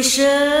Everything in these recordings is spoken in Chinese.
为什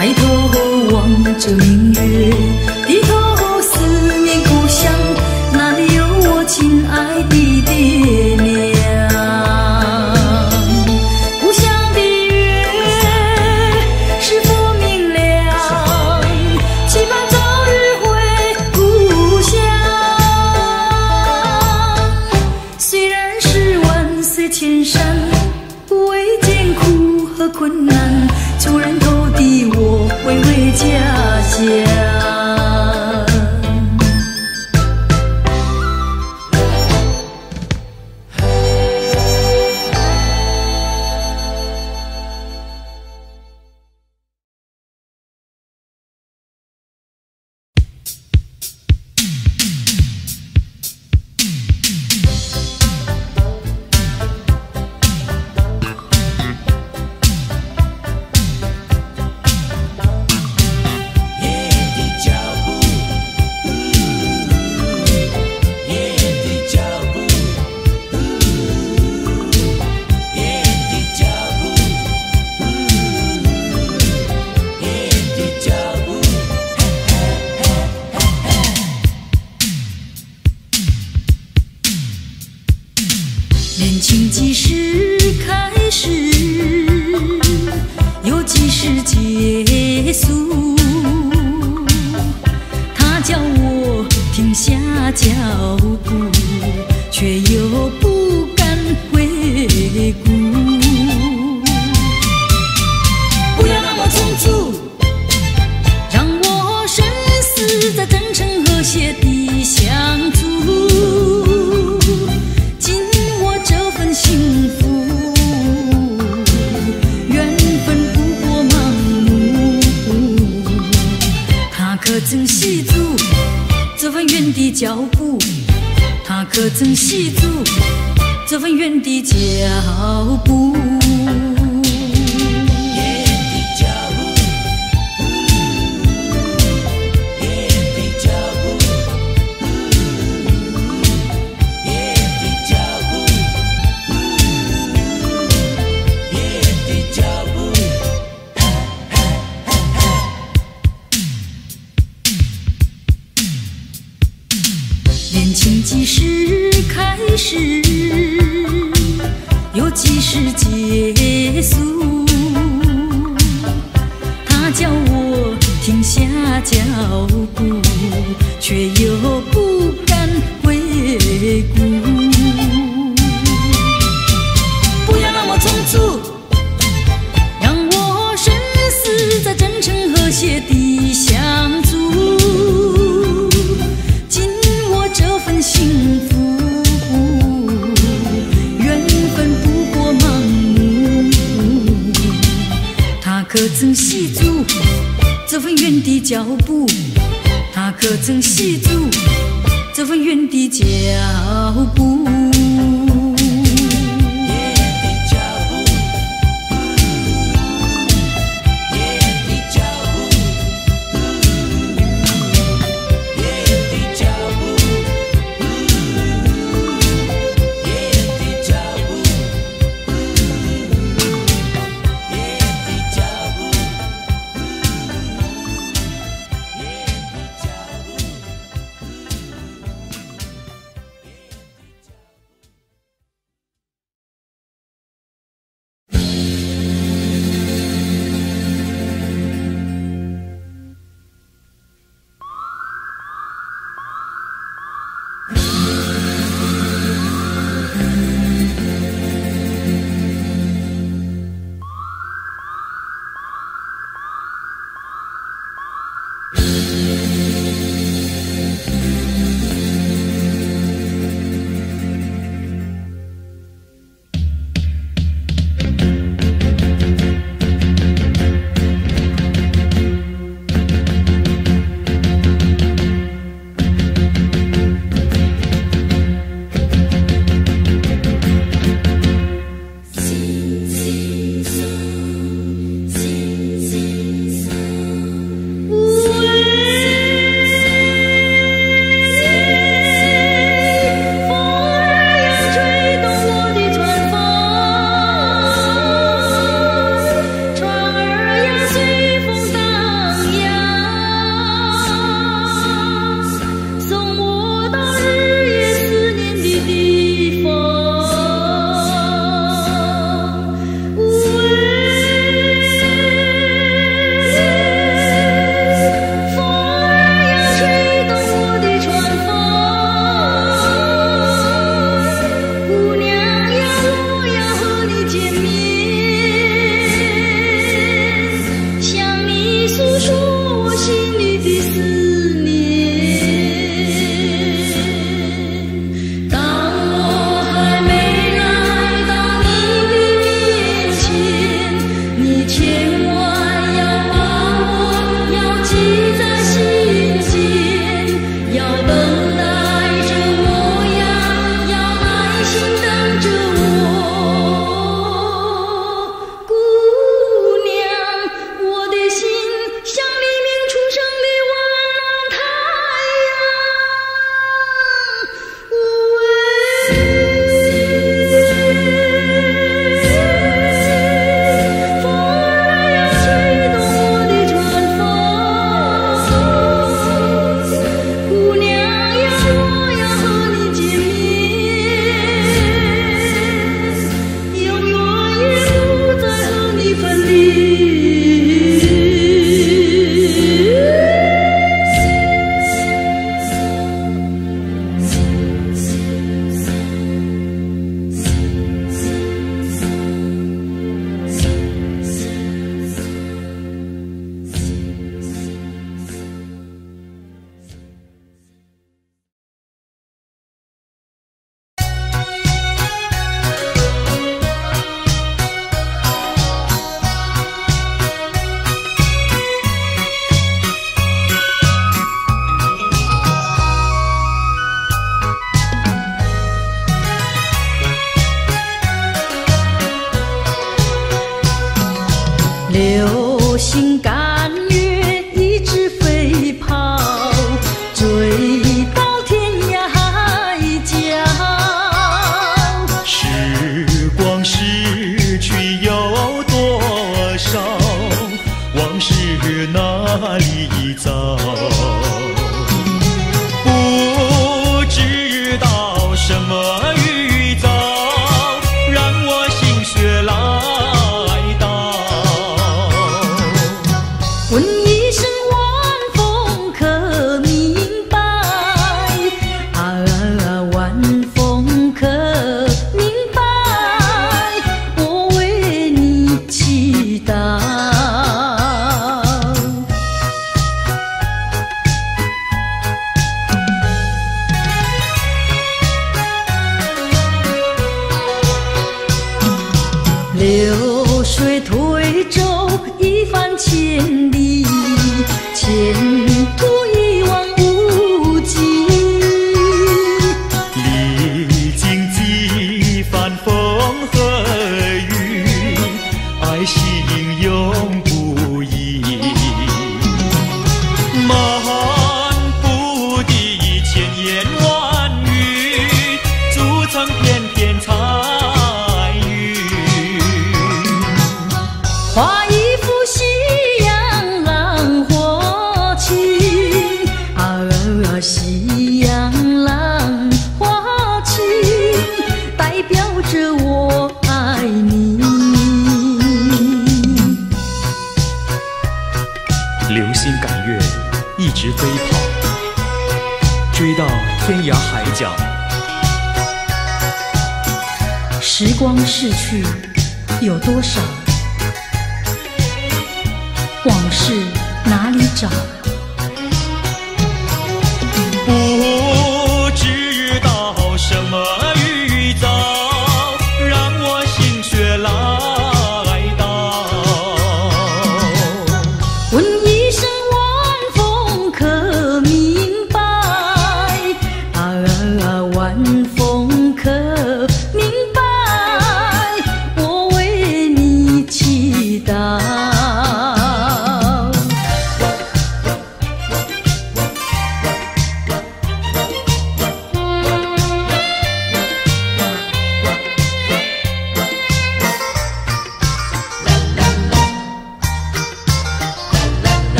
抬头望着明月，低头脚步却又不敢回顾，不要那么匆促，让我深思，在真诚和谐的相处，紧握这份幸福，缘分不过盲目，他可曾细足？这份远的脚步，他可曾细数？这份远的脚步。留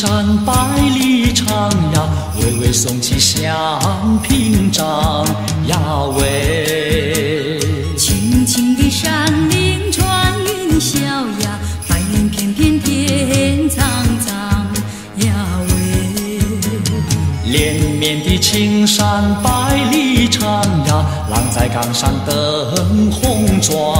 山百里长呀，巍巍耸起像屏障呀喂。青青的山林穿云霄呀，白云片片天苍苍呀喂。连绵的青山百里长呀，浪在岗上等红妆。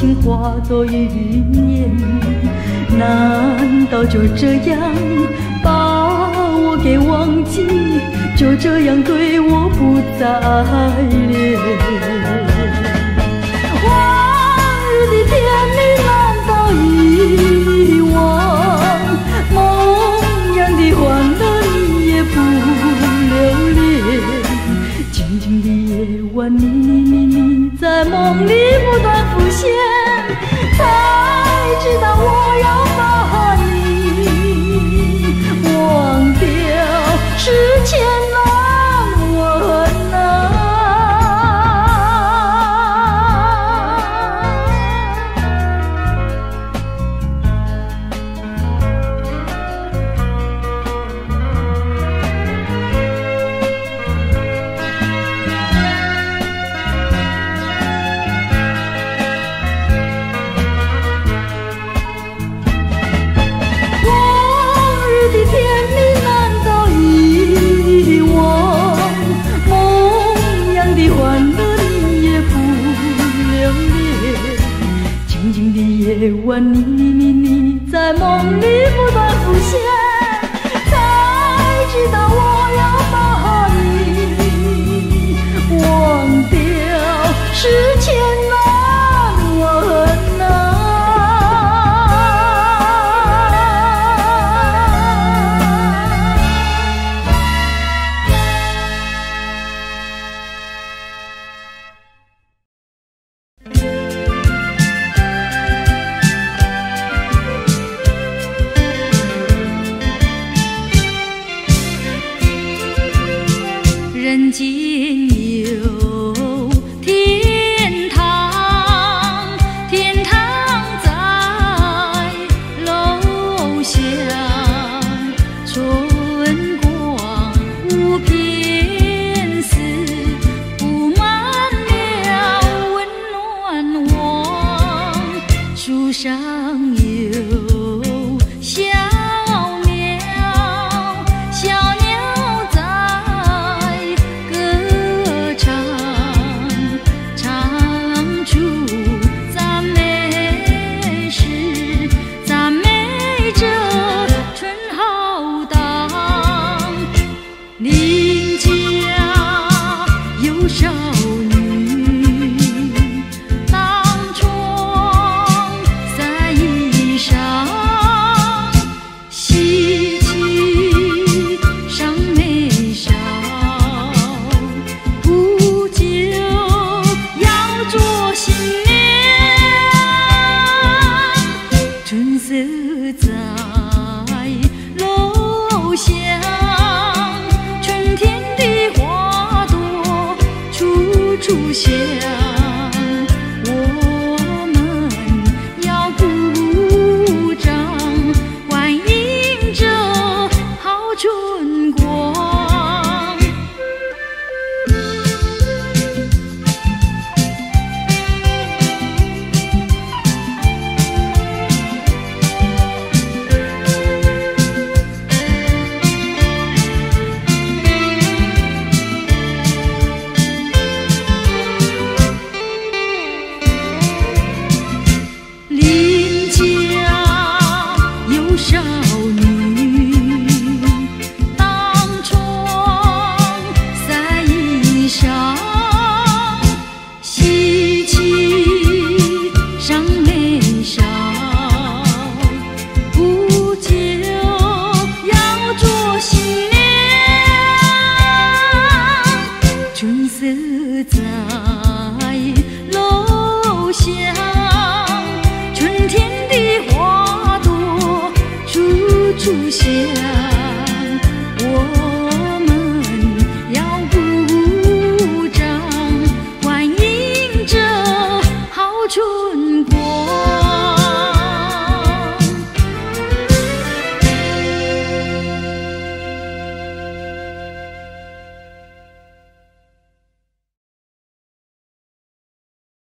情化作一缕烟，难道就这样把我给忘记？就这样对我不再爱恋。往日的甜蜜，难道遗忘？梦样的欢乐，你也不留恋。静静的夜晚，你你你你在梦里。